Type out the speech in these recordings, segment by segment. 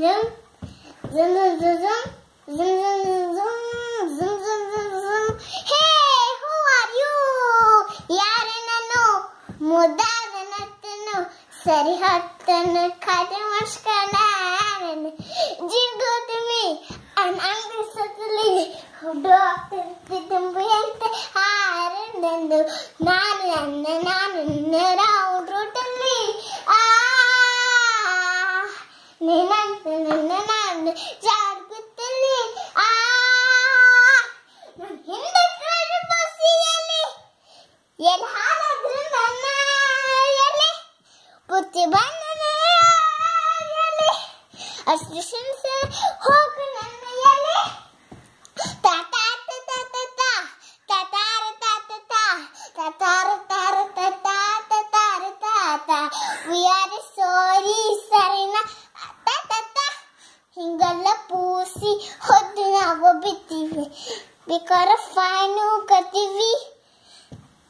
Zoom, zoom, zoom, zoom. Zoom, zoom, zoom, zoom. Zoom, zoom, zoom, zoom. Hey, who are you? ಯಾರು ನಾನು ಮುದ್ದಾದ ನರ್ತನು ಸರಿ ಹೊತ್ತನು ಕತೆ ಮಾಡ್ಸ್ಕೊಂಡ ಜಿಗೋತಿಮಿ ಅನ್ಸಲಿ ಹುಡು ತುಂಬಿ ಅಂತ ಹಾರಂದು ನಾನು ನನ್ನ ನಾನು ರೌಂಡ್ ರೂಟಲ್ಲಿ ಆ ನೀನಂತ ನನ್ನ we are the si ordinavo obiettivi. Becora fainu cattivi,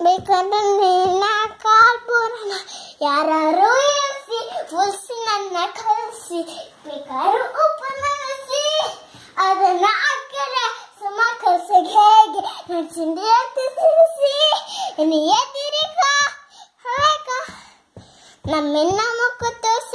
becora nena kalpurana, yararu yasi, vulsi nanna kalsi, becaru upananasi, adana akkara, sama kalsagege, nachindi yatisisi, niyatiri ka, haveka, namina mukutus,